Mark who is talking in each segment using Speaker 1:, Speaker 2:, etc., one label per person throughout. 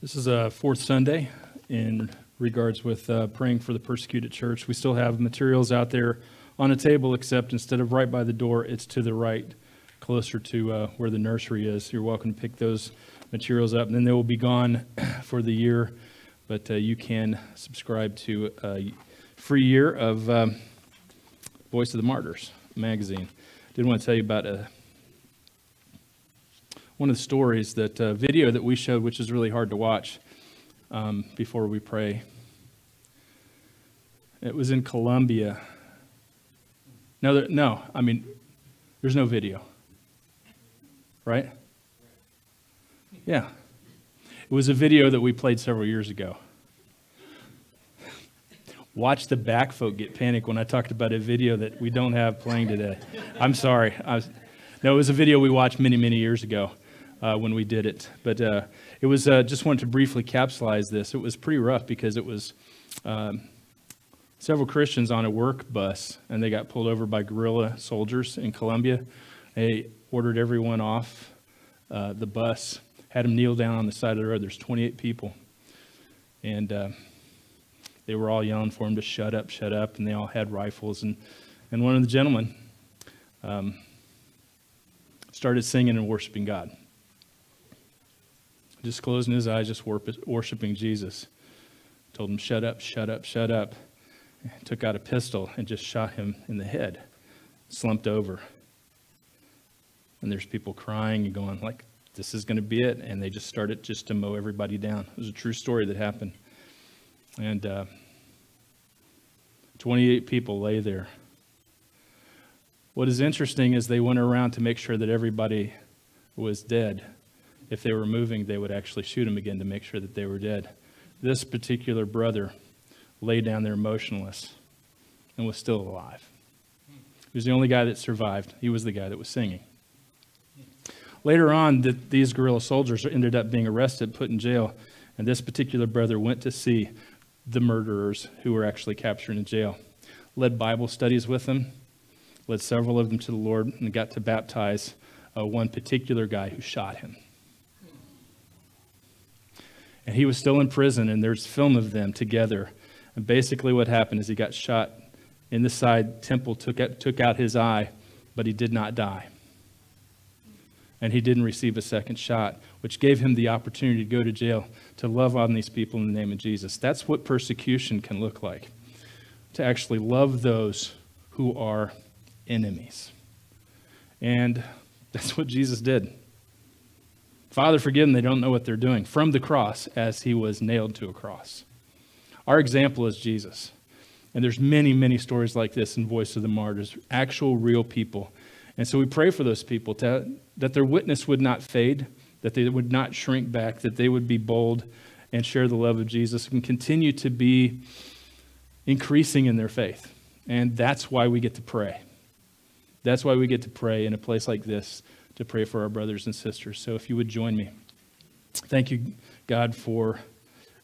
Speaker 1: This is a fourth Sunday in regards with uh, praying for the persecuted church. We still have materials out there on a table, except instead of right by the door, it's to the right, closer to uh, where the nursery is. You're welcome to pick those materials up, and then they will be gone for the year. But uh, you can subscribe to a free year of um, Voice of the Martyrs magazine. Did want to tell you about a one of the stories that uh, video that we showed, which is really hard to watch um, before we pray. It was in Colombia. No, there, no, I mean, there's no video, right? Yeah, it was a video that we played several years ago. Watch the back folk get panic when I talked about a video that we don't have playing today. I'm sorry. Was, no, it was a video we watched many, many years ago uh, when we did it. But uh, it was uh, just wanted to briefly capsulize this. It was pretty rough because it was um, several Christians on a work bus, and they got pulled over by guerrilla soldiers in Colombia. They ordered everyone off uh, the bus, had them kneel down on the side of the road. There's 28 people, and uh, they were all yelling for them to shut up, shut up, and they all had rifles. And and one of the gentlemen. Um, started singing and worshiping God just closing his eyes, just worshiping Jesus. Told him, shut up, shut up, shut up. Took out a pistol and just shot him in the head. Slumped over. And there's people crying and going, like, this is going to be it. And they just started just to mow everybody down. It was a true story that happened. And uh, 28 people lay there. What is interesting is they went around to make sure that everybody was dead if they were moving, they would actually shoot him again to make sure that they were dead. This particular brother lay down there motionless and was still alive. He was the only guy that survived. He was the guy that was singing. Later on, the, these guerrilla soldiers ended up being arrested, put in jail, and this particular brother went to see the murderers who were actually captured in jail. Led Bible studies with them, led several of them to the Lord, and got to baptize uh, one particular guy who shot him and he was still in prison, and there's film of them together. And basically, what happened is he got shot in the side. Temple took out, took out his eye, but he did not die. And he didn't receive a second shot, which gave him the opportunity to go to jail to love on these people in the name of Jesus. That's what persecution can look like to actually love those who are enemies. And that's what Jesus did. Father, forgive them, they don't know what they're doing. From the cross as he was nailed to a cross. Our example is Jesus. And there's many, many stories like this in Voice of the Martyrs, actual real people. And so we pray for those people to, that their witness would not fade, that they would not shrink back, that they would be bold and share the love of Jesus and continue to be increasing in their faith. And that's why we get to pray. That's why we get to pray in a place like this to pray for our brothers and sisters. So if you would join me. Thank you, God, for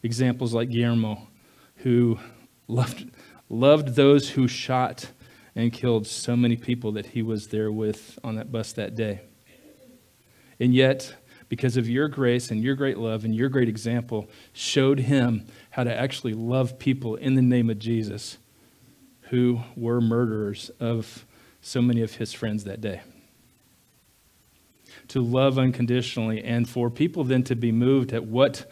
Speaker 1: examples like Guillermo, who loved, loved those who shot and killed so many people that he was there with on that bus that day. And yet, because of your grace and your great love and your great example, showed him how to actually love people in the name of Jesus who were murderers of so many of his friends that day to love unconditionally, and for people then to be moved at what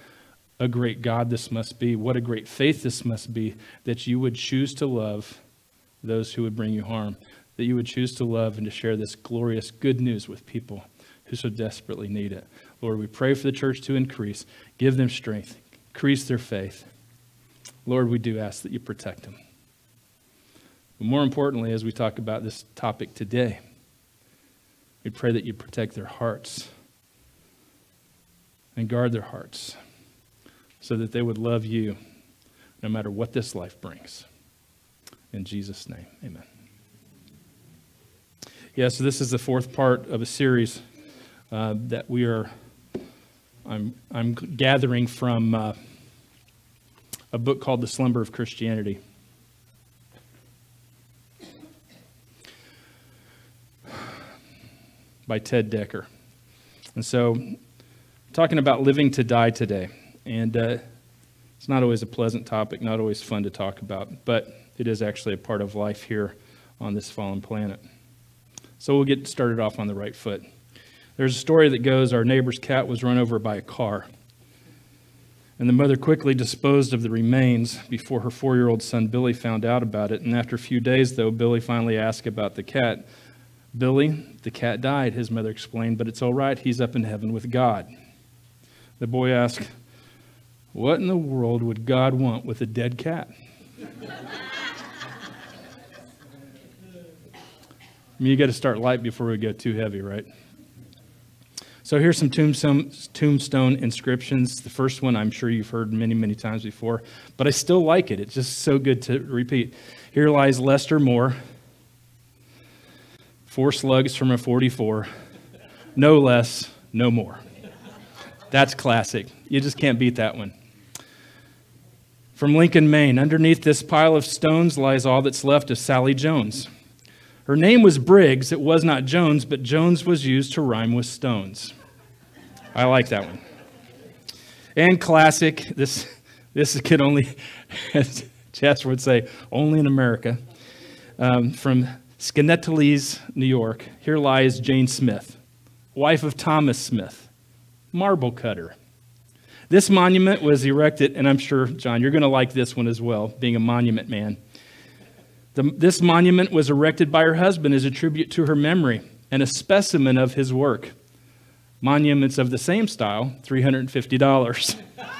Speaker 1: a great God this must be, what a great faith this must be, that you would choose to love those who would bring you harm, that you would choose to love and to share this glorious good news with people who so desperately need it. Lord, we pray for the church to increase, give them strength, increase their faith. Lord, we do ask that you protect them. But more importantly, as we talk about this topic today, we pray that you protect their hearts and guard their hearts so that they would love you no matter what this life brings. In Jesus' name, amen. Yeah, so this is the fourth part of a series uh, that we are, I'm, I'm gathering from uh, a book called The Slumber of Christianity. By Ted Dekker. And so, talking about living to die today. And uh, it's not always a pleasant topic, not always fun to talk about, but it is actually a part of life here on this fallen planet. So we'll get started off on the right foot. There's a story that goes our neighbor's cat was run over by a car. And the mother quickly disposed of the remains before her four year old son Billy found out about it. And after a few days, though, Billy finally asked about the cat. Billy, the cat died, his mother explained, but it's all right. He's up in heaven with God. The boy asked, What in the world would God want with a dead cat? I mean, you got to start light before we get too heavy, right? So here's some tombstone, tombstone inscriptions. The first one I'm sure you've heard many, many times before, but I still like it. It's just so good to repeat. Here lies Lester Moore, four slugs from a 44, no less, no more. That's classic. You just can't beat that one. From Lincoln, Maine, underneath this pile of stones lies all that's left of Sally Jones. Her name was Briggs. It was not Jones, but Jones was used to rhyme with stones. I like that one. And classic, this, this could only, as Chester would say, only in America. Um, from Skaneateles, New York, here lies Jane Smith, wife of Thomas Smith, marble cutter. This monument was erected, and I'm sure, John, you're going to like this one as well, being a monument man. The, this monument was erected by her husband as a tribute to her memory and a specimen of his work. Monuments of the same style, $350.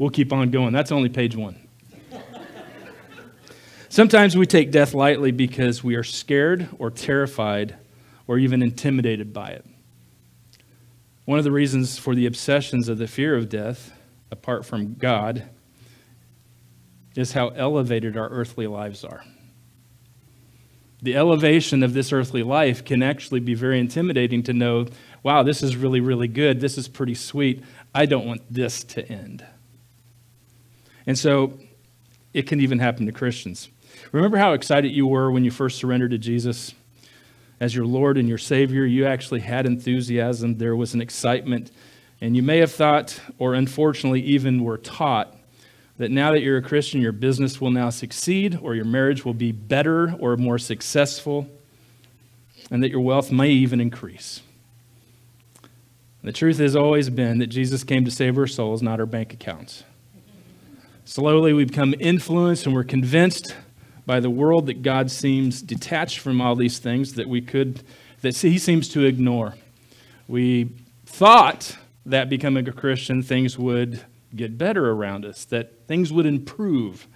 Speaker 1: we'll keep on going. That's only page one. Sometimes we take death lightly because we are scared or terrified or even intimidated by it. One of the reasons for the obsessions of the fear of death, apart from God, is how elevated our earthly lives are. The elevation of this earthly life can actually be very intimidating to know wow, this is really, really good. This is pretty sweet. I don't want this to end. And so it can even happen to Christians. Remember how excited you were when you first surrendered to Jesus? as your Lord and your Savior, you actually had enthusiasm, there was an excitement, and you may have thought, or unfortunately even were taught, that now that you're a Christian, your business will now succeed, or your marriage will be better or more successful, and that your wealth may even increase. The truth has always been that Jesus came to save our souls, not our bank accounts. Slowly, we become influenced and we're convinced by the world that God seems detached from all these things that we could, that he seems to ignore. We thought that becoming a Christian, things would get better around us, that things would improve.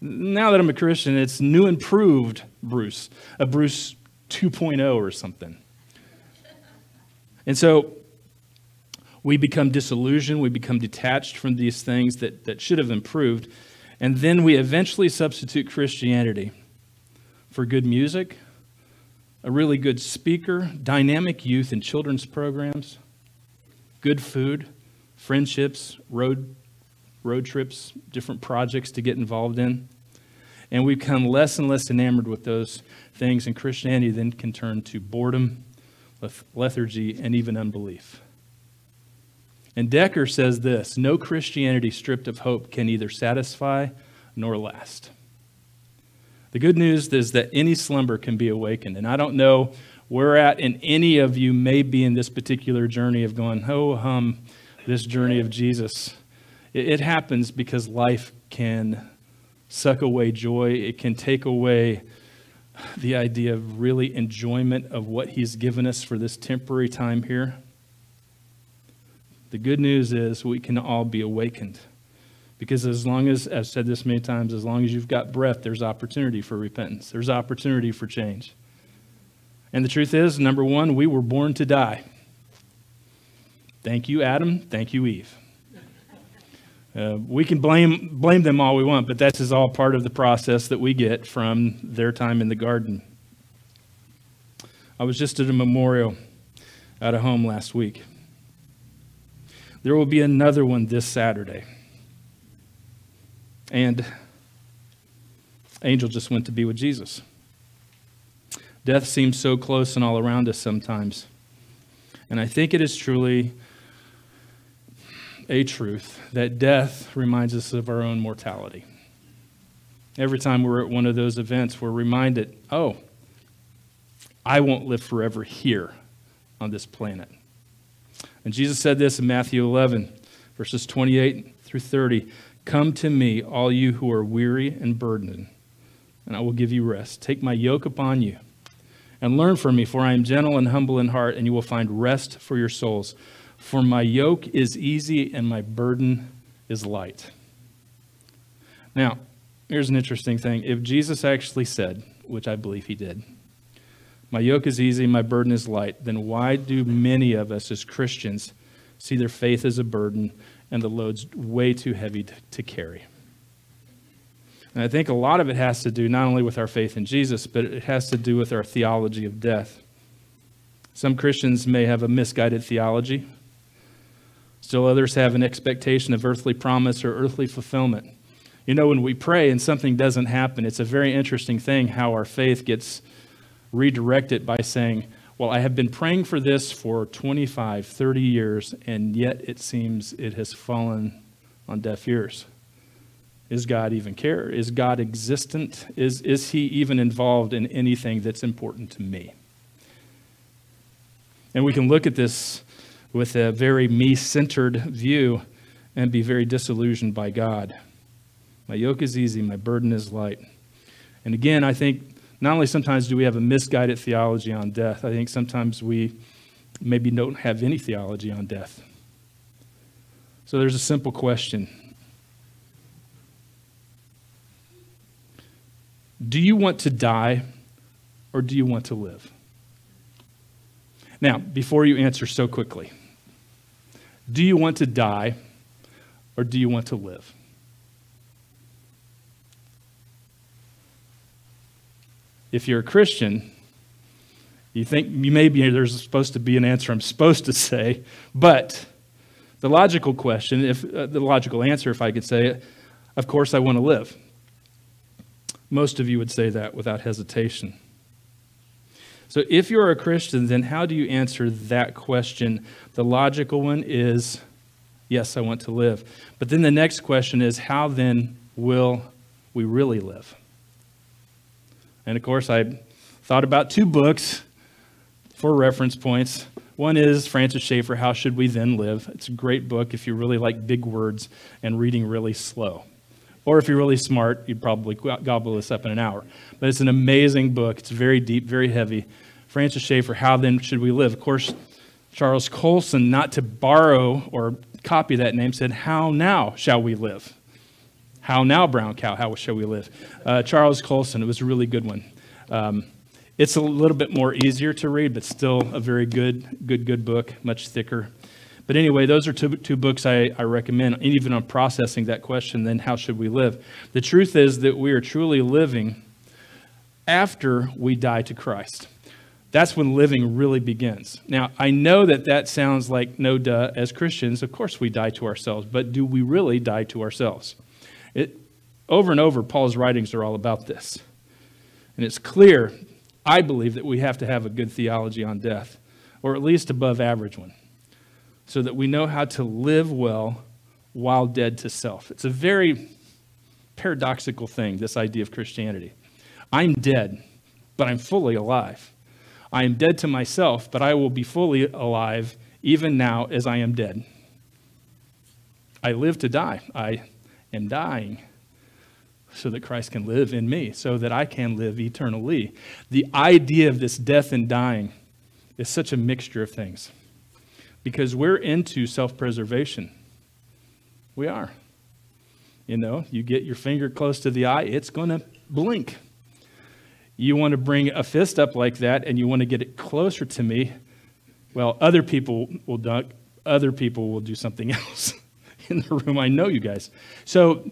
Speaker 1: Now that I'm a Christian, it's new improved Bruce, a Bruce 2.0 or something. And so we become disillusioned, we become detached from these things that, that should have improved. And then we eventually substitute Christianity for good music, a really good speaker, dynamic youth and children's programs, good food, friendships, road, road trips, different projects to get involved in. And we become less and less enamored with those things, and Christianity then can turn to boredom, lethargy, and even unbelief. And Dekker says this No Christianity stripped of hope can either satisfy nor last. The good news is that any slumber can be awakened. And I don't know where at and any of you may be in this particular journey of going, oh, hum, this journey of Jesus. It, it happens because life can suck away joy, it can take away the idea of really enjoyment of what He's given us for this temporary time here. The good news is we can all be awakened. Because as long as, I've said this many times, as long as you've got breath, there's opportunity for repentance, there's opportunity for change. And the truth is, number one, we were born to die. Thank you, Adam. Thank you, Eve. Uh, we can blame, blame them all we want, but that is all part of the process that we get from their time in the garden. I was just at a memorial at a home last week. There will be another one this Saturday. And Angel just went to be with Jesus. Death seems so close and all around us sometimes. And I think it is truly a truth that death reminds us of our own mortality. Every time we're at one of those events, we're reminded, oh, I won't live forever here on this planet. And Jesus said this in Matthew 11, verses 28 through 30 Come to me, all you who are weary and burdened, and I will give you rest. Take my yoke upon you and learn from me, for I am gentle and humble in heart, and you will find rest for your souls. For my yoke is easy and my burden is light. Now, here's an interesting thing. If Jesus actually said, which I believe he did, my yoke is easy, my burden is light, then why do many of us as Christians see their faith as a burden and the load's way too heavy to, to carry? And I think a lot of it has to do not only with our faith in Jesus, but it has to do with our theology of death. Some Christians may have a misguided theology. Still, others have an expectation of earthly promise or earthly fulfillment. You know, when we pray and something doesn't happen, it's a very interesting thing how our faith gets redirected by saying, Well, I have been praying for this for 25, 30 years, and yet it seems it has fallen on deaf ears. Is God even care? Is God existent? Is, is he even involved in anything that's important to me? And we can look at this with a very me centered view and be very disillusioned by God. My yoke is easy, my burden is light. And again, I think not only sometimes do we have a misguided theology on death, I think sometimes we maybe don't have any theology on death. So there's a simple question Do you want to die or do you want to live? Now, before you answer so quickly, do you want to die or do you want to live? If you're a Christian, you think you maybe there's supposed to be an answer I'm supposed to say, but the logical question, if uh, the logical answer, if I could say it, of course I want to live. Most of you would say that without hesitation. So, if you're a Christian, then how do you answer that question? The logical one is yes, I want to live. But then the next question is how then will we really live? And of course, I thought about two books for reference points. One is Francis Schaeffer, How Should We Then Live? It's a great book if you really like big words and reading really slow. Or if you're really smart, you'd probably gobble this up in an hour. But it's an amazing book. It's very deep, very heavy. Francis Schaeffer, How Then Should We Live? Of course, Charles Colson, not to borrow or copy that name, said, How now shall we live? How now, brown cow, how shall we live? Uh, Charles Colson, it was a really good one. Um, it's a little bit more easier to read, but still a very good, good, good book, much thicker. But anyway, those are two, two books I, I recommend, even on processing that question, then how should we live? The truth is that we are truly living after we die to Christ. That's when living really begins. Now, I know that that sounds like no duh. As Christians, of course we die to ourselves, but do we really die to ourselves? It, over and over, Paul's writings are all about this. And it's clear, I believe, that we have to have a good theology on death, or at least above average one so that we know how to live well while dead to self. It's a very paradoxical thing, this idea of Christianity. I'm dead, but I'm fully alive. I am dead to myself, but I will be fully alive even now as I am dead. I live to die. I am dying so that Christ can live in me, so that I can live eternally. The idea of this death and dying is such a mixture of things because we're into self preservation. We are. You know, you get your finger close to the eye, it's going to blink. You want to bring a fist up like that and you want to get it closer to me. Well, other people will duck, other people will do something else in the room. I know you guys. So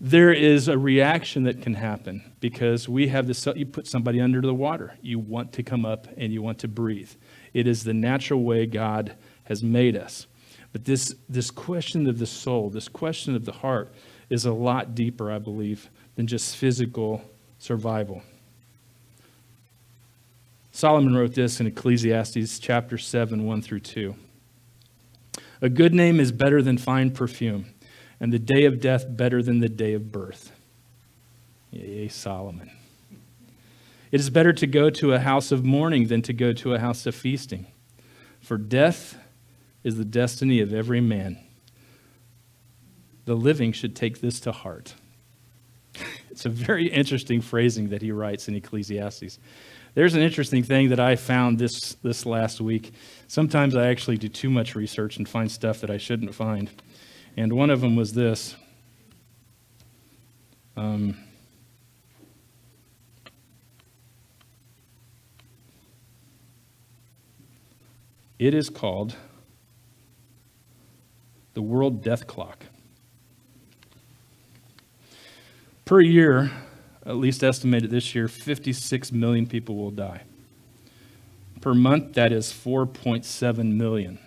Speaker 1: there is a reaction that can happen because we have this you put somebody under the water. You want to come up and you want to breathe. It is the natural way God has made us. But this, this question of the soul, this question of the heart, is a lot deeper, I believe, than just physical survival. Solomon wrote this in Ecclesiastes chapter 7, 1 through 2. A good name is better than fine perfume, and the day of death better than the day of birth. Yea, Solomon. It is better to go to a house of mourning than to go to a house of feasting. For death is the destiny of every man. The living should take this to heart. It's a very interesting phrasing that he writes in Ecclesiastes. There's an interesting thing that I found this, this last week. Sometimes I actually do too much research and find stuff that I shouldn't find. And one of them was this. Um, it is called the World Death Clock. Per year, at least estimated this year, 56 million people will die. Per month, that is 4.7 million.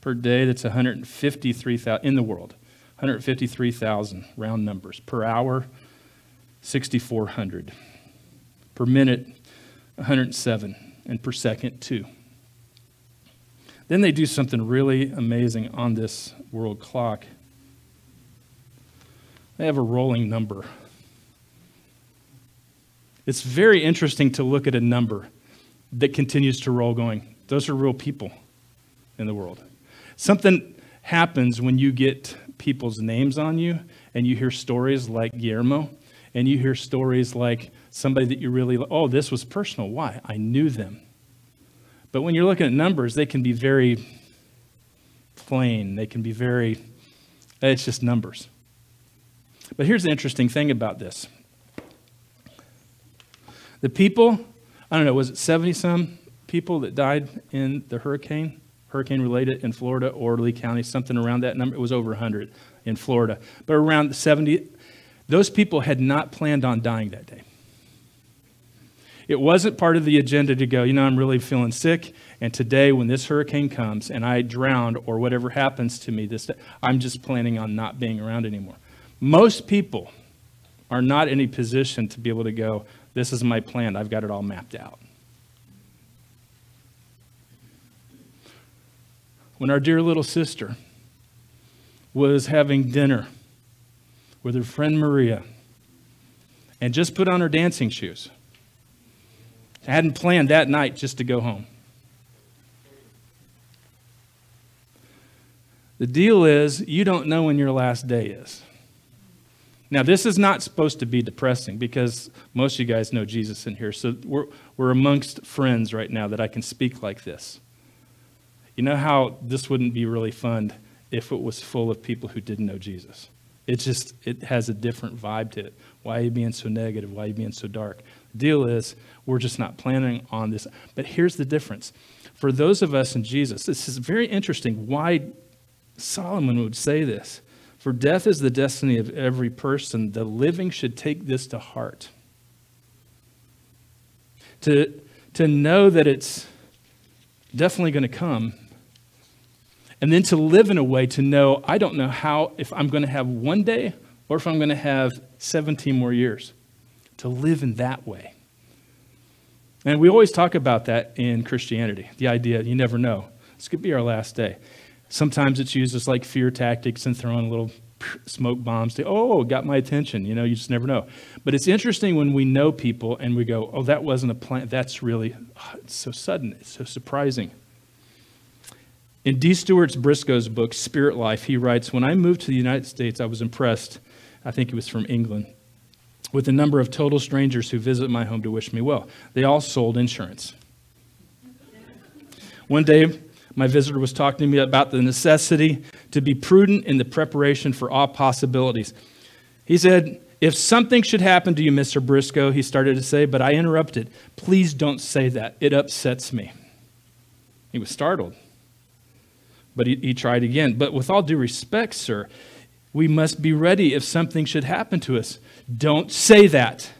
Speaker 1: Per day, that's 153,000 in the world, 153,000 round numbers. Per hour, 6,400. Per minute, 107. And per second, 2. Then they do something really amazing on this world clock. They have a rolling number. It's very interesting to look at a number that continues to roll going. Those are real people in the world. Something happens when you get people's names on you and you hear stories like Guillermo and you hear stories like somebody that you really, oh, this was personal. Why? I knew them. But when you're looking at numbers, they can be very plain. They can be very, it's just numbers. But here's the interesting thing about this the people, I don't know, was it 70 some people that died in the hurricane? Hurricane related in Florida or Lee County, something around that number. It was over 100 in Florida. But around 70, those people had not planned on dying that day. It wasn't part of the agenda to go, you know, I'm really feeling sick, and today when this hurricane comes and I drown or whatever happens to me, this day, I'm just planning on not being around anymore. Most people are not in a position to be able to go, this is my plan. I've got it all mapped out. When our dear little sister was having dinner with her friend Maria and just put on her dancing shoes, I hadn't planned that night just to go home. The deal is, you don't know when your last day is. Now, this is not supposed to be depressing because most of you guys know Jesus in here. So we're, we're amongst friends right now that I can speak like this. You know how this wouldn't be really fun if it was full of people who didn't know Jesus? It just it has a different vibe to it. Why are you being so negative? Why are you being so dark? The deal is we're just not planning on this. But here's the difference. For those of us in Jesus, this is very interesting why Solomon would say this. For death is the destiny of every person. The living should take this to heart. To, to know that it's definitely going to come. And then to live in a way to know, I don't know how, if I'm going to have one day or if I'm going to have 17 more years. To live in that way. And we always talk about that in Christianity the idea you never know. This could be our last day. Sometimes it's used as like fear tactics and throwing little smoke bombs to, oh, got my attention. You know, you just never know. But it's interesting when we know people and we go, oh, that wasn't a plan. That's really, oh, it's so sudden. It's so surprising. In D. Stuart Briscoe's book, Spirit Life, he writes, When I moved to the United States, I was impressed, I think he was from England, with the number of total strangers who visit my home to wish me well. They all sold insurance. One day, my visitor was talking to me about the necessity to be prudent in the preparation for all possibilities. He said, If something should happen to you, Mr. Briscoe, he started to say, but I interrupted. Please don't say that. It upsets me. He was startled. But he, he tried again. But with all due respect, sir, we must be ready if something should happen to us. Don't say that,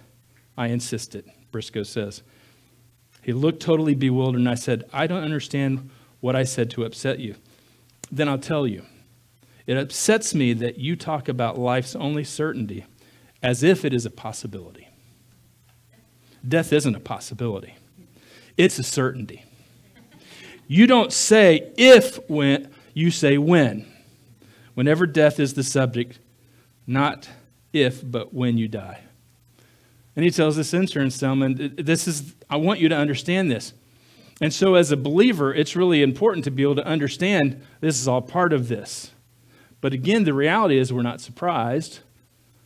Speaker 1: I insisted, Briscoe says. He looked totally bewildered, and I said, I don't understand what I said to upset you. Then I'll tell you. It upsets me that you talk about life's only certainty as if it is a possibility. Death isn't a possibility. it's a certainty. You don't say if when, you say when. Whenever death is the subject, not if, but when you die. And he tells this insurance salesman, this is, I want you to understand this. And so, as a believer, it's really important to be able to understand this is all part of this. But again, the reality is we're not surprised.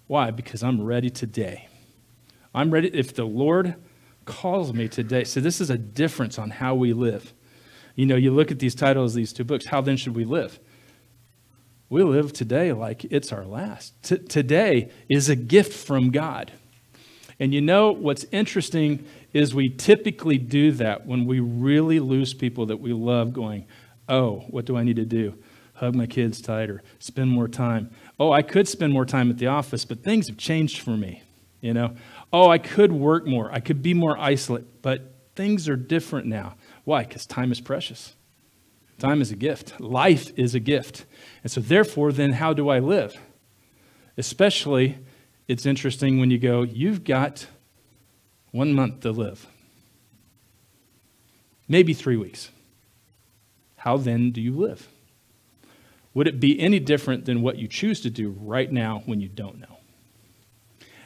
Speaker 1: Why? Because I'm ready today. I'm ready. If the Lord calls me today, so this is a difference on how we live. You know, you look at these titles, these two books, how then should we live? We live today like it's our last. T- today is a gift from God. And you know what's interesting is we typically do that when we really lose people that we love, going, Oh, what do I need to do? Hug my kids tighter, spend more time. Oh, I could spend more time at the office, but things have changed for me. You know, oh, I could work more, I could be more isolate, but things are different now. Why? Because time is precious. Time is a gift. Life is a gift. And so, therefore, then how do I live? Especially it's interesting when you go, you've got one month to live, maybe three weeks. How then do you live? Would it be any different than what you choose to do right now when you don't know?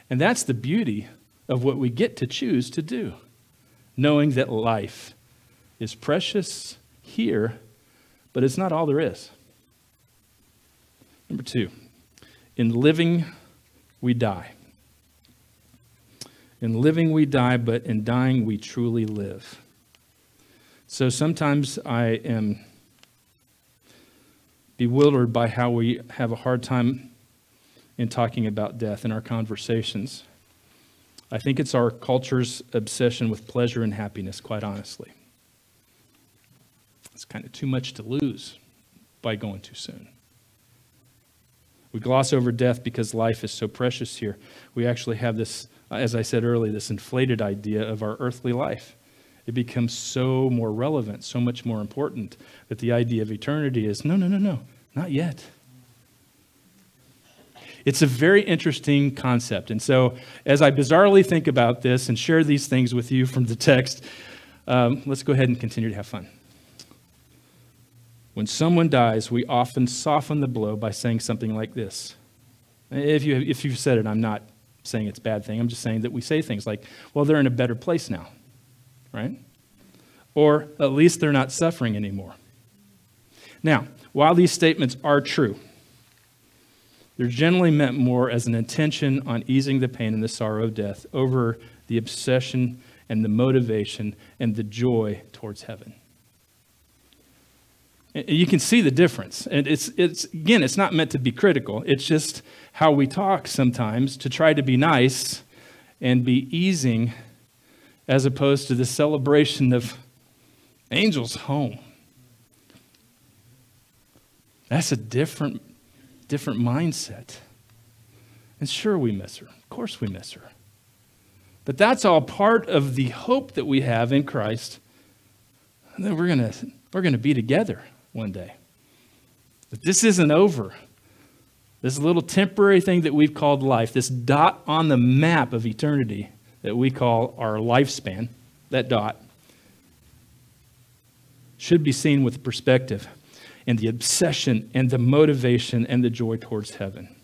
Speaker 1: And that's the beauty of what we get to choose to do, knowing that life is precious here, but it's not all there is. Number two, in living we die. In living, we die, but in dying, we truly live. So sometimes I am bewildered by how we have a hard time in talking about death in our conversations. I think it's our culture's obsession with pleasure and happiness, quite honestly. It's kind of too much to lose by going too soon. We gloss over death because life is so precious here. We actually have this, as I said earlier, this inflated idea of our earthly life. It becomes so more relevant, so much more important that the idea of eternity is no, no, no, no, not yet. It's a very interesting concept. And so, as I bizarrely think about this and share these things with you from the text, um, let's go ahead and continue to have fun. When someone dies, we often soften the blow by saying something like this. If, you, if you've said it, I'm not saying it's a bad thing. I'm just saying that we say things like, well, they're in a better place now, right? Or at least they're not suffering anymore. Now, while these statements are true, they're generally meant more as an intention on easing the pain and the sorrow of death over the obsession and the motivation and the joy towards heaven. You can see the difference. And it's, it's, again, it's not meant to be critical. It's just how we talk sometimes to try to be nice and be easing as opposed to the celebration of Angel's home. That's a different, different mindset. And sure, we miss her. Of course, we miss her. But that's all part of the hope that we have in Christ that we're going to we're going to be together one day. But this isn't over. This little temporary thing that we've called life, this dot on the map of eternity that we call our lifespan, that dot, should be seen with perspective and the obsession and the motivation and the joy towards heaven.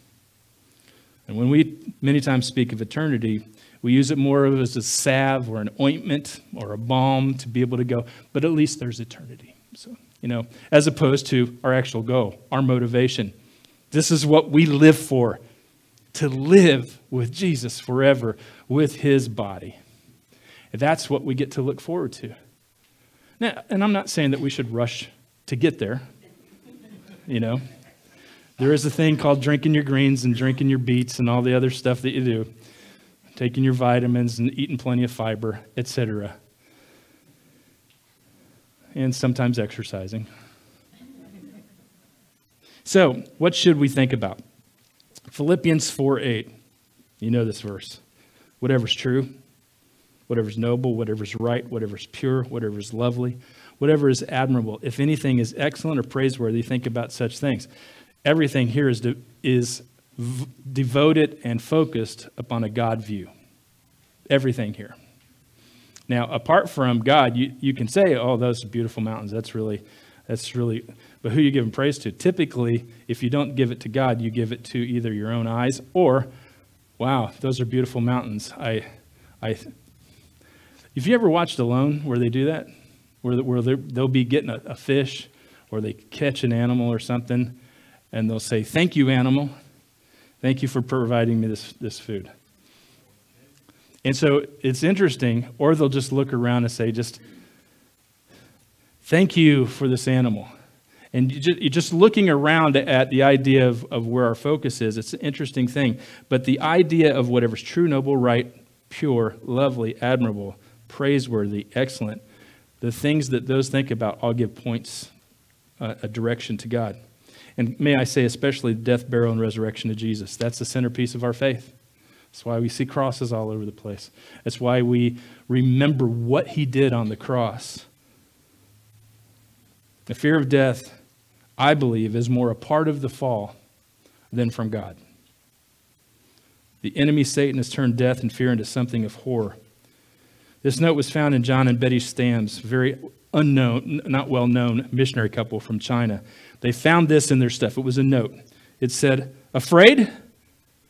Speaker 1: And when we many times speak of eternity, we use it more of as a salve or an ointment or a balm to be able to go, but at least there's eternity. So you know, as opposed to our actual goal, our motivation. This is what we live for to live with Jesus forever with his body. That's what we get to look forward to. Now, and I'm not saying that we should rush to get there. You know, there is a thing called drinking your greens and drinking your beets and all the other stuff that you do, taking your vitamins and eating plenty of fiber, etc and sometimes exercising. So, what should we think about? Philippians 4 8. You know this verse. Whatever's true, whatever's noble, whatever's right, whatever's pure, whatever's lovely, whatever is admirable, if anything is excellent or praiseworthy, think about such things. Everything here is, de- is v- devoted and focused upon a God view. Everything here. Now, apart from God, you, you can say, oh, those are beautiful mountains. That's really, that's really, but who you giving praise to? Typically, if you don't give it to God, you give it to either your own eyes or, wow, those are beautiful mountains. I, I, if you ever watched Alone where they do that, where, where they'll be getting a, a fish or they catch an animal or something, and they'll say, thank you, animal. Thank you for providing me this, this food. And so it's interesting, or they'll just look around and say, just thank you for this animal. And you just, just looking around at the idea of, of where our focus is. It's an interesting thing. But the idea of whatever's true, noble, right, pure, lovely, admirable, praiseworthy, excellent, the things that those think about all give points, uh, a direction to God. And may I say, especially death, burial, and resurrection of Jesus. That's the centerpiece of our faith. That's why we see crosses all over the place. That's why we remember what he did on the cross. The fear of death, I believe, is more a part of the fall than from God. The enemy, Satan, has turned death and fear into something of horror. This note was found in John and Betty Stam's very unknown, not well known missionary couple from China. They found this in their stuff. It was a note. It said, Afraid?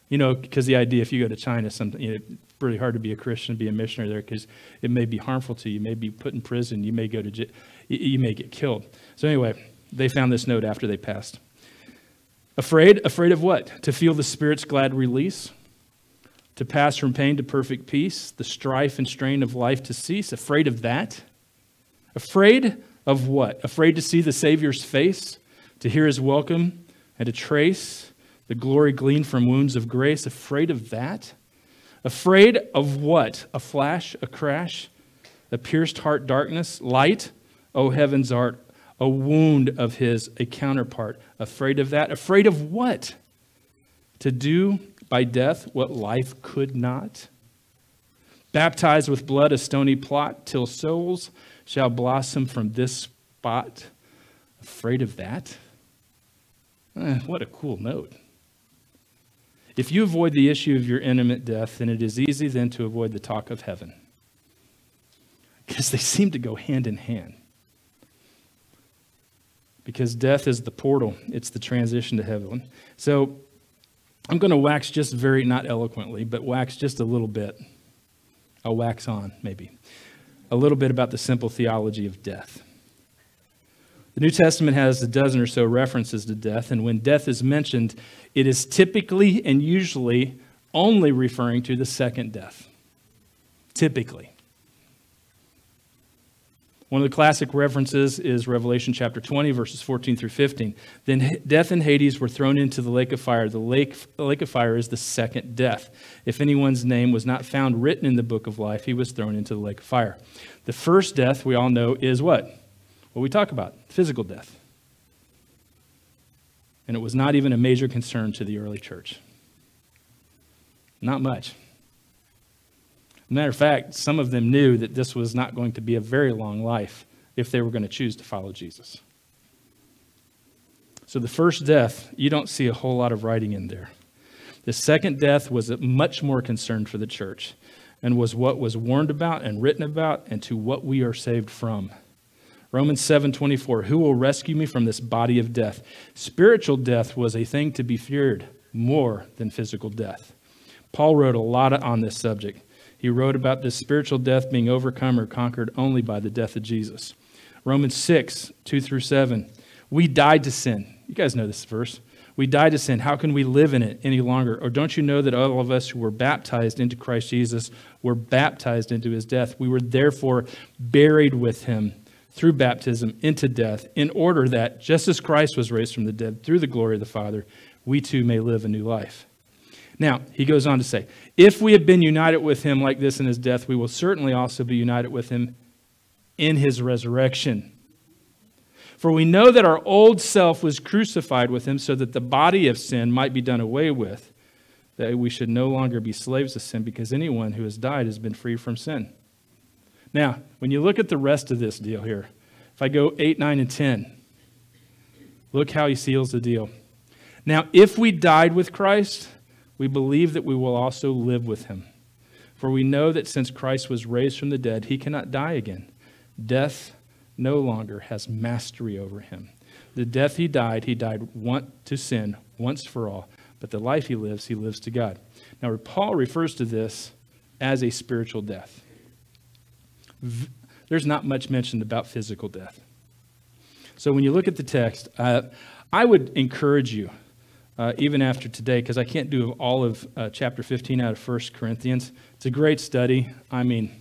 Speaker 1: You know, because the idea if you go to China, something, you know, it's really hard to be a Christian, be a missionary there because it may be harmful to you. You may be put in prison. You may go to jail. You may get killed. So anyway, they found this note after they passed. Afraid? Afraid of what? To feel the Spirit's glad release? To pass from pain to perfect peace? The strife and strain of life to cease? Afraid of that? Afraid of what? Afraid to see the Savior's face? To hear his welcome and to trace the glory gleaned from wounds of grace. Afraid of that? Afraid of what? A flash, a crash, a pierced heart darkness, light, O heaven's art, a wound of his, a counterpart. Afraid of that? Afraid of what? To do by death what life could not? Baptized with blood a stony plot, till souls shall blossom from this spot. Afraid of that? Eh, what a cool note. If you avoid the issue of your imminent death, then it is easy then to avoid the talk of heaven. Because they seem to go hand in hand. Because death is the portal, it's the transition to heaven. So I'm going to wax just very, not eloquently, but wax just a little bit. I'll wax on, maybe. A little bit about the simple theology of death. The New Testament has a dozen or so references to death, and when death is mentioned, it is typically and usually only referring to the second death. Typically. One of the classic references is Revelation chapter 20, verses 14 through 15. Then death and Hades were thrown into the lake of fire. The lake, the lake of fire is the second death. If anyone's name was not found written in the book of life, he was thrown into the lake of fire. The first death, we all know, is what? What we talk about physical death. And it was not even a major concern to the early church. Not much. Matter of fact, some of them knew that this was not going to be a very long life if they were going to choose to follow Jesus. So the first death, you don't see a whole lot of writing in there. The second death was much more concerned for the church and was what was warned about and written about and to what we are saved from. Romans 7:24 Who will rescue me from this body of death? Spiritual death was a thing to be feared more than physical death. Paul wrote a lot on this subject. He wrote about this spiritual death being overcome or conquered only by the death of Jesus. Romans 6, 2 through 7. We died to sin. You guys know this verse. We died to sin. How can we live in it any longer? Or don't you know that all of us who were baptized into Christ Jesus were baptized into his death? We were therefore buried with him through baptism into death, in order that, just as Christ was raised from the dead through the glory of the Father, we too may live a new life. Now, he goes on to say, if we have been united with him like this in his death, we will certainly also be united with him in his resurrection. For we know that our old self was crucified with him so that the body of sin might be done away with, that we should no longer be slaves of sin, because anyone who has died has been free from sin. Now, when you look at the rest of this deal here, if I go 8, 9, and 10, look how he seals the deal. Now, if we died with Christ, we believe that we will also live with him. For we know that since Christ was raised from the dead, he cannot die again. Death no longer has mastery over him. The death he died, he died once to sin once for all, but the life he lives, he lives to God. Now, Paul refers to this as a spiritual death. There's not much mentioned about physical death. So when you look at the text, uh, I would encourage you, uh, even after today, because I can't do all of uh, chapter 15 out of 1 Corinthians. It's a great study. I mean,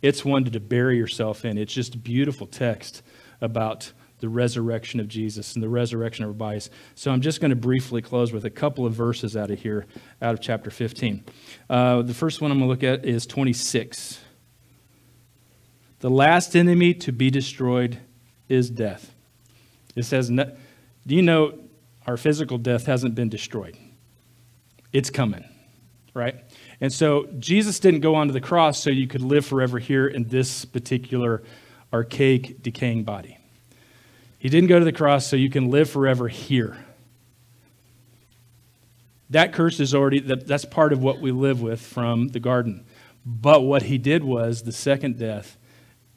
Speaker 1: it's one to bury yourself in. It's just a beautiful text about the resurrection of Jesus and the resurrection of our bodies. So I'm just going to briefly close with a couple of verses out of here, out of chapter 15. Uh, the first one I'm going to look at is 26. The last enemy to be destroyed is death. It says, Do you know our physical death hasn't been destroyed? It's coming, right? And so Jesus didn't go onto the cross so you could live forever here in this particular archaic, decaying body. He didn't go to the cross so you can live forever here. That curse is already, that, that's part of what we live with from the garden. But what he did was the second death,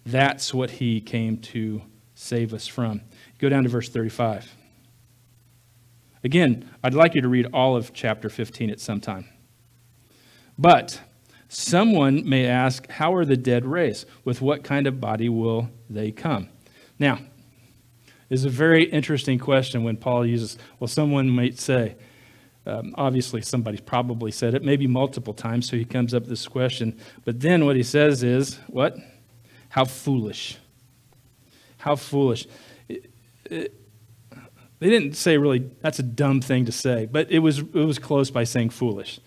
Speaker 1: that's what he came to save us from. Go down to verse 35. Again, I'd like you to read all of chapter 15 at some time. But someone may ask, How are the dead raised? With what kind of body will they come? Now, is a very interesting question when Paul uses, well, someone might say, um, obviously somebody's probably said it, maybe multiple times, so he comes up with this question. But then what he says is, what? How foolish. How foolish. It, it, they didn't say really, that's a dumb thing to say, but it was, it was close by saying foolish.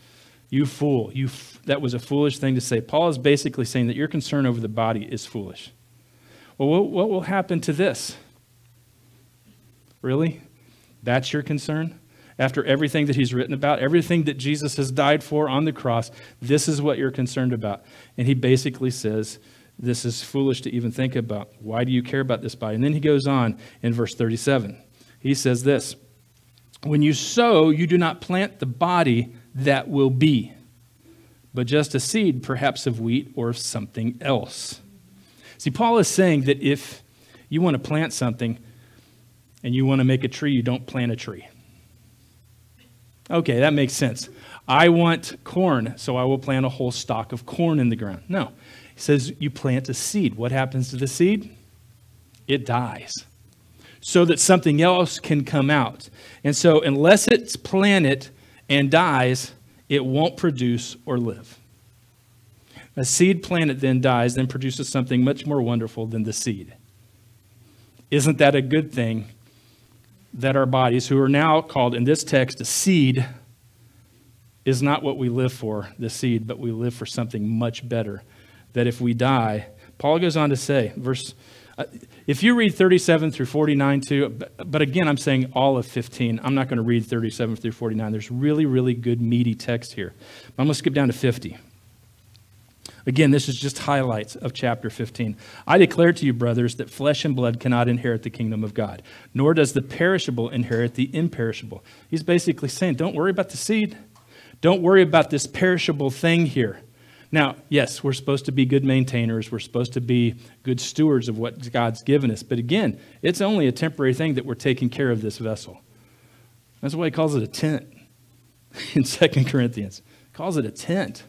Speaker 1: You fool. You f- that was a foolish thing to say. Paul is basically saying that your concern over the body is foolish. Well, what, what will happen to this? Really? That's your concern? After everything that he's written about, everything that Jesus has died for on the cross, this is what you're concerned about. And he basically says, This is foolish to even think about. Why do you care about this body? And then he goes on in verse 37. He says this When you sow, you do not plant the body that will be, but just a seed, perhaps of wheat or of something else. See, Paul is saying that if you want to plant something, and you want to make a tree, you don't plant a tree. Okay, that makes sense. I want corn, so I will plant a whole stalk of corn in the ground. No. He says you plant a seed. What happens to the seed? It dies. So that something else can come out. And so, unless it's planted and dies, it won't produce or live. A seed planted then dies, then produces something much more wonderful than the seed. Isn't that a good thing that our bodies, who are now called in this text a seed, is not what we live for, the seed, but we live for something much better. That if we die, Paul goes on to say, verse, uh, if you read 37 through 49 too, but, but again, I'm saying all of 15. I'm not going to read 37 through 49. There's really, really good, meaty text here. I'm going to skip down to 50. Again, this is just highlights of chapter 15. I declare to you, brothers, that flesh and blood cannot inherit the kingdom of God, nor does the perishable inherit the imperishable. He's basically saying, don't worry about the seed. Don't worry about this perishable thing here. Now, yes, we're supposed to be good maintainers. We're supposed to be good stewards of what God's given us. But again, it's only a temporary thing that we're taking care of this vessel. That's why he calls it a tent in Second Corinthians. He calls it a tent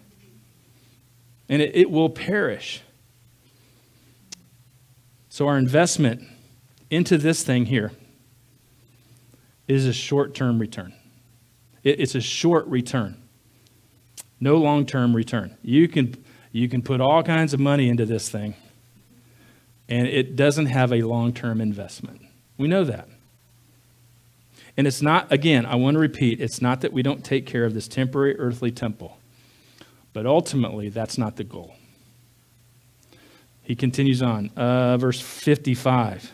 Speaker 1: and it, it will perish. So, our investment into this thing here is a short term return. It, it's a short return, no long term return. You can, you can put all kinds of money into this thing, and it doesn't have a long term investment. We know that. And it's not, again, I want to repeat, it's not that we don't take care of this temporary earthly temple. But ultimately, that's not the goal. He continues on, uh, verse 55.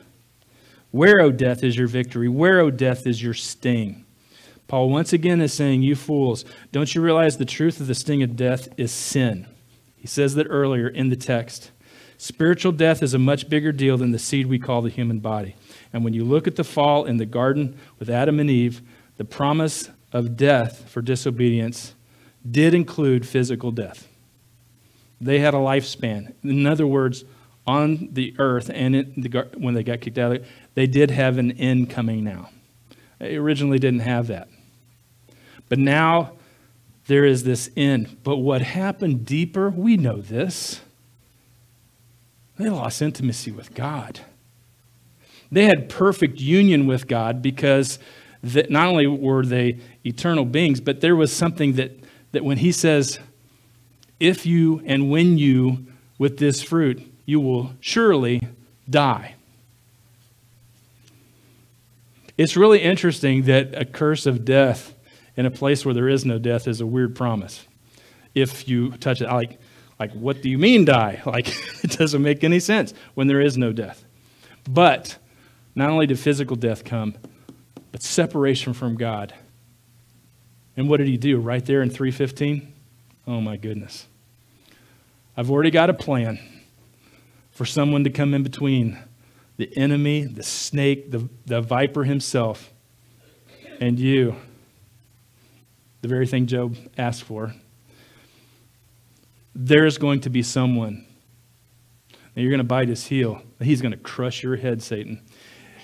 Speaker 1: Where, O death, is your victory? Where, O death, is your sting? Paul once again is saying, You fools, don't you realize the truth of the sting of death is sin? He says that earlier in the text. Spiritual death is a much bigger deal than the seed we call the human body. And when you look at the fall in the garden with Adam and Eve, the promise of death for disobedience did include physical death. They had a lifespan. In other words, on the earth and the, when they got kicked out, they did have an end coming now. They originally didn't have that. But now there is this end. But what happened deeper, we know this. They lost intimacy with God. They had perfect union with God because that not only were they eternal beings, but there was something that, that when he says, if you and when you with this fruit, you will surely die. It's really interesting that a curse of death in a place where there is no death is a weird promise. If you touch it, like, like what do you mean die? Like, it doesn't make any sense when there is no death. But not only did physical death come, but separation from God. And what did he do right there in 315? Oh my goodness. I've already got a plan for someone to come in between the enemy, the snake, the, the viper himself, and you. The very thing Job asked for. There's going to be someone. And you're going to bite his heel. He's going to crush your head, Satan.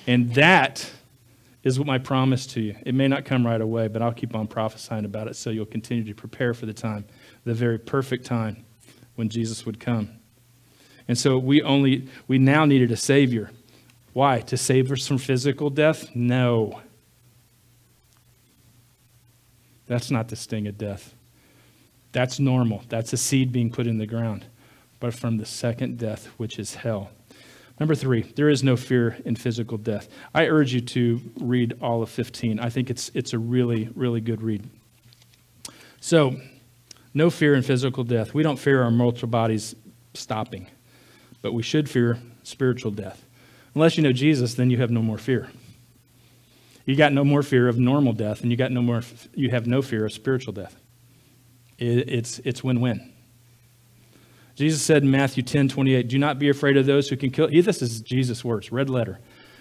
Speaker 1: And that is what my promise to you. It may not come right away, but I'll keep on prophesying about it so you'll continue to prepare for the time, the very perfect time when Jesus would come. And so we only we now needed a savior. Why? To save us from physical death? No. That's not the sting of death. That's normal. That's a seed being put in the ground. But from the second death, which is hell. Number three, there is no fear in physical death. I urge you to read all of 15. I think it's, it's a really, really good read. So, no fear in physical death. We don't fear our mortal bodies stopping, but we should fear spiritual death. Unless you know Jesus, then you have no more fear. You got no more fear of normal death, and you got no more. You have no fear of spiritual death. It, it's it's win-win. Jesus said in Matthew 10 28, Do not be afraid of those who can kill. This is Jesus' words, red letter.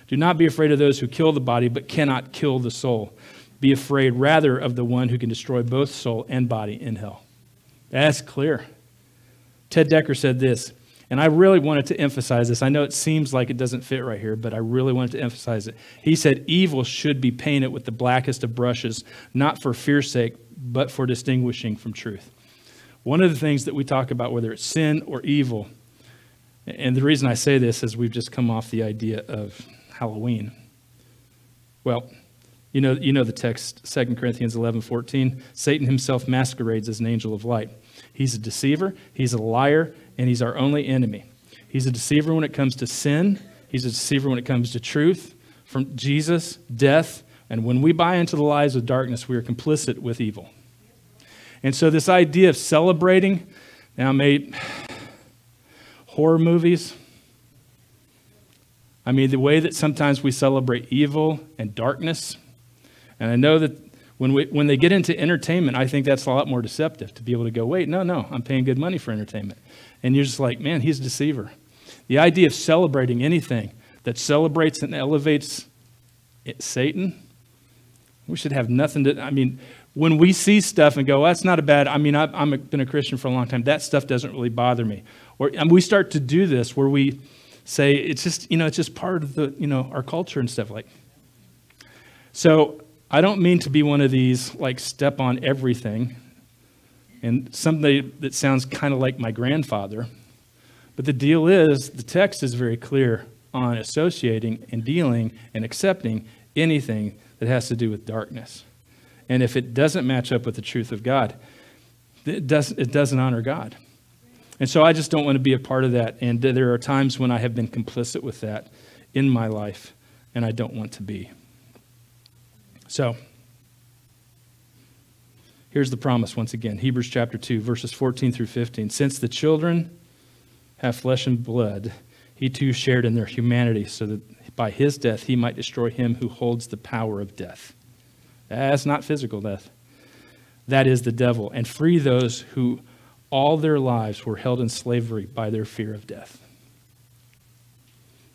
Speaker 1: Do not be afraid of those who kill the body but cannot kill the soul. Be afraid rather of the one who can destroy both soul and body in hell. That's clear. Ted Dekker said this, and I really wanted to emphasize this. I know it seems like it doesn't fit right here, but I really wanted to emphasize it. He said, Evil should be painted with the blackest of brushes, not for fear's sake, but for distinguishing from truth. One of the things that we talk about, whether it's sin or evil, and the reason I say this is we've just come off the idea of Halloween. Well, you know, you know the text, 2 Corinthians 11, 14. Satan himself masquerades as an angel of light. He's a deceiver, he's a liar, and he's our only enemy. He's a deceiver when it comes to sin, he's a deceiver when it comes to truth, from Jesus, death, and when we buy into the lies of darkness, we are complicit with evil. And so, this idea of celebrating, now, made horror movies, I mean, the way that sometimes we celebrate evil and darkness, and I know that when, we, when they get into entertainment, I think that's a lot more deceptive to be able to go, wait, no, no, I'm paying good money for entertainment. And you're just like, man, he's a deceiver. The idea of celebrating anything that celebrates and elevates it, Satan, we should have nothing to, I mean, when we see stuff and go, that's not a bad, I mean, I've, I've been a Christian for a long time, that stuff doesn't really bother me. Or and we start to do this where we say, it's just, you know, it's just part of the, you know, our culture and stuff like. So I don't mean to be one of these, like, step on everything and something that sounds kind of like my grandfather. But the deal is, the text is very clear on associating and dealing and accepting anything that has to do with darkness. And if it doesn't match up with the truth of God, it doesn't, it doesn't honor God. And so I just don't want to be a part of that. And there are times when I have been complicit with that in my life, and I don't want to be. So, here's the promise once again Hebrews chapter 2, verses 14 through 15. Since the children have flesh and blood, he too shared in their humanity, so that by his death he might destroy him who holds the power of death that's not physical death. That is the devil. And free those who all their lives were held in slavery by their fear of death.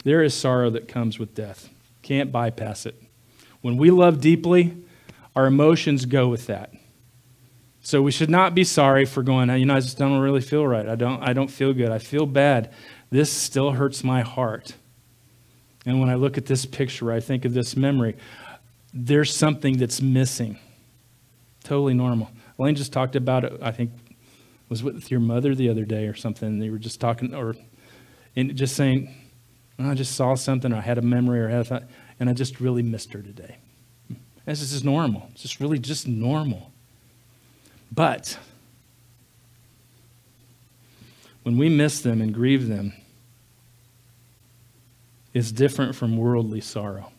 Speaker 1: There is sorrow that comes with death. Can't bypass it. When we love deeply, our emotions go with that. So we should not be sorry for going, you know, I just don't really feel right. I don't, I don't feel good. I feel bad. This still hurts my heart. And when I look at this picture, I think of this memory. There's something that's missing. Totally normal. Elaine just talked about it, I think, was with your mother the other day or something. They were just talking, or and just saying, oh, I just saw something, or I had a memory, or I had a thought, and I just really missed her today. This is just normal. It's just really just normal. But when we miss them and grieve them, it's different from worldly sorrow.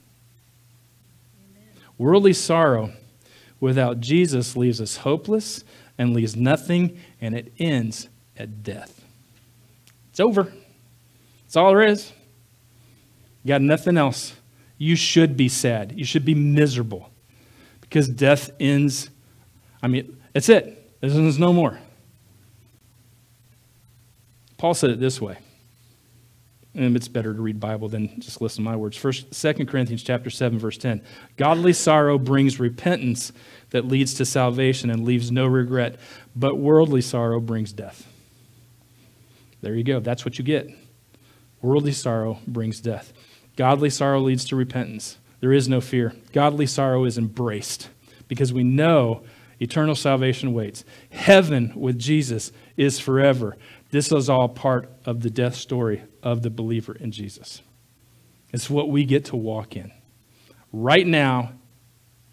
Speaker 1: Amen. Worldly sorrow without Jesus leaves us hopeless and leaves nothing, and it ends at death. It's over. That's all there is. You got nothing else. You should be sad. You should be miserable because death ends. I mean, that's it. There's no more. Paul said it this way. And it's better to read Bible than just listen to my words. First, 2 Corinthians chapter 7, verse 10. Godly sorrow brings repentance that leads to salvation and leaves no regret, but worldly sorrow brings death. There you go. That's what you get. Worldly sorrow brings death. Godly sorrow leads to repentance. There is no fear. Godly sorrow is embraced because we know eternal salvation waits. Heaven with Jesus is forever. This is all part of the death story of the believer in Jesus. It's what we get to walk in right now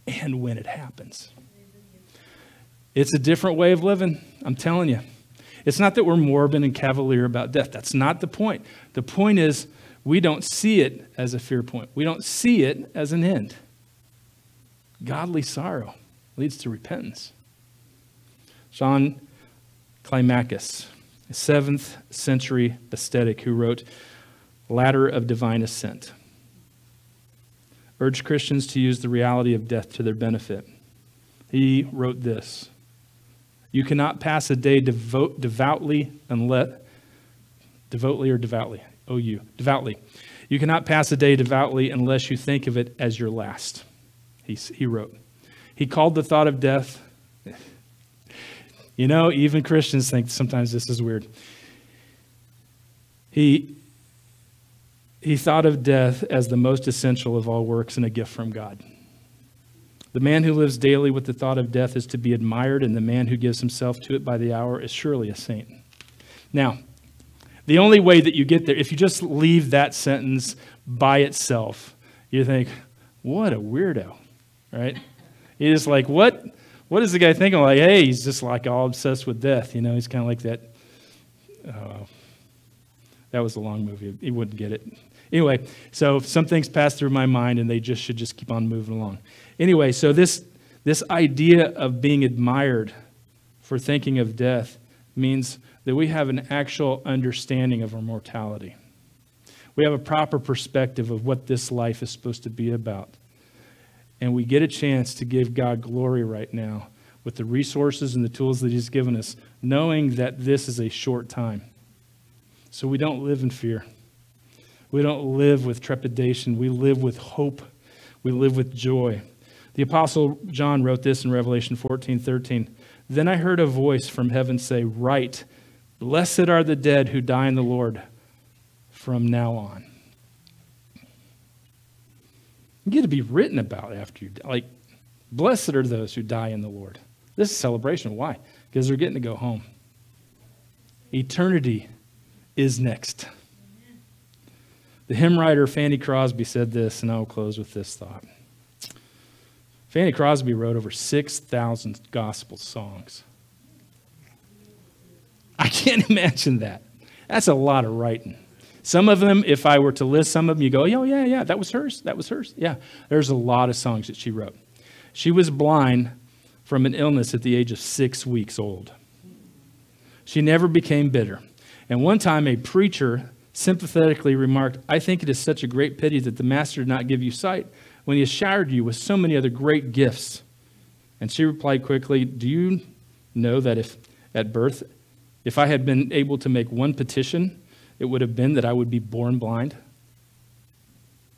Speaker 1: and when it happens. It's a different way of living, I'm telling you. It's not that we're morbid and cavalier about death. That's not the point. The point is, we don't see it as a fear point, we don't see it as an end. Godly sorrow leads to repentance. John Climacus, a seventh century ascetic who wrote Ladder of Divine Ascent, urged Christians to use the reality of death to their benefit. He wrote this You cannot pass a day devote, devoutly unless, devoutly or devoutly, O U, devoutly. You cannot pass a day devoutly unless you think of it as your last, he, he wrote. He called the thought of death. You know, even Christians think sometimes this is weird. He, he thought of death as the most essential of all works and a gift from God. The man who lives daily with the thought of death is to be admired, and the man who gives himself to it by the hour is surely a saint. Now, the only way that you get there, if you just leave that sentence by itself, you think, what a weirdo, right? You're just like, what? What is the guy thinking? Like, hey, he's just like all obsessed with death. You know, he's kind of like that. Uh, that was a long movie. He wouldn't get it. Anyway, so some things pass through my mind, and they just should just keep on moving along. Anyway, so this this idea of being admired for thinking of death means that we have an actual understanding of our mortality. We have a proper perspective of what this life is supposed to be about. And we get a chance to give God glory right now with the resources and the tools that He's given us, knowing that this is a short time. So we don't live in fear. We don't live with trepidation. We live with hope. We live with joy. The Apostle John wrote this in Revelation 14 13. Then I heard a voice from heaven say, Write, blessed are the dead who die in the Lord from now on. You get to be written about after you die. Like, blessed are those who die in the Lord. This is celebration. Why? Because they're getting to go home. Eternity is next. The hymn writer Fanny Crosby said this, and I'll close with this thought. Fanny Crosby wrote over 6,000 gospel songs. I can't imagine that. That's a lot of writing. Some of them, if I were to list some of them, you go, oh, yeah, yeah, that was hers. That was hers. Yeah, there's a lot of songs that she wrote. She was blind from an illness at the age of six weeks old. She never became bitter. And one time, a preacher sympathetically remarked, I think it is such a great pity that the Master did not give you sight when he has showered you with so many other great gifts. And she replied quickly, Do you know that if at birth, if I had been able to make one petition, it would have been that I would be born blind?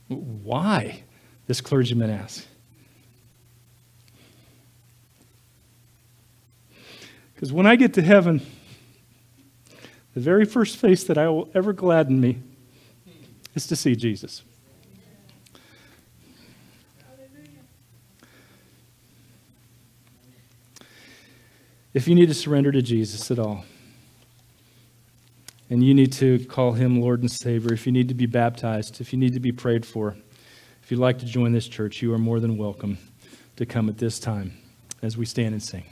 Speaker 1: Why? This clergyman asked.
Speaker 2: Because when I get to heaven, the very first face that I will ever gladden me is to see Jesus. If you need to surrender to Jesus at all, and you need to call him Lord and Savior, if you need to be baptized, if you need to be prayed for, if you'd like to join this church, you are more than welcome to come at this time as we stand and sing.